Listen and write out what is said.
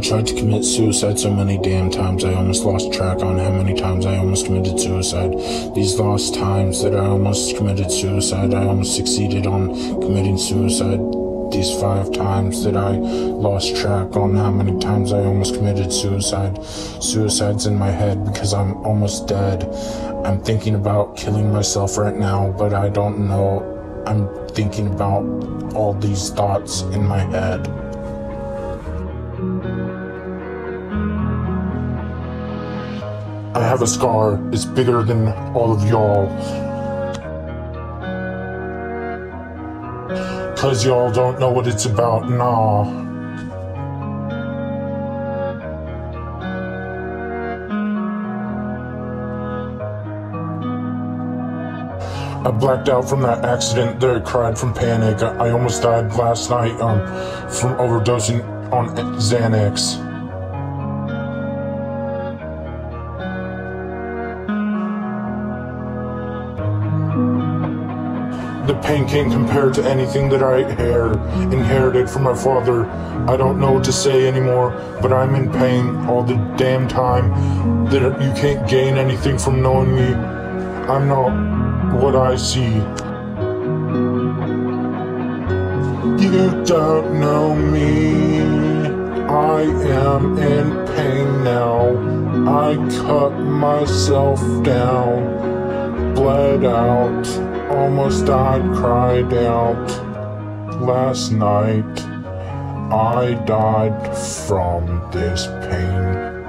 tried to commit suicide so many damn times I almost lost track on how many times I almost committed suicide. These lost times that I almost committed suicide, I almost succeeded on committing suicide. These five times that I lost track on how many times I almost committed suicide. Suicide's in my head because I'm almost dead. I'm thinking about killing myself right now, but I don't know. I'm thinking about all these thoughts in my head. I have a scar. It's bigger than all of y'all. Cause y'all don't know what it's about, nah. I blacked out from that accident there, cried from panic. I, I almost died last night um, from overdosing on Xanax. The pain can't compare to anything that I inherited from my father. I don't know what to say anymore, but I'm in pain all the damn time. That you can't gain anything from knowing me. I'm not what I see. You don't know me. I am in pain now. I cut myself down, bled out, almost died, cried out. Last night, I died from this pain.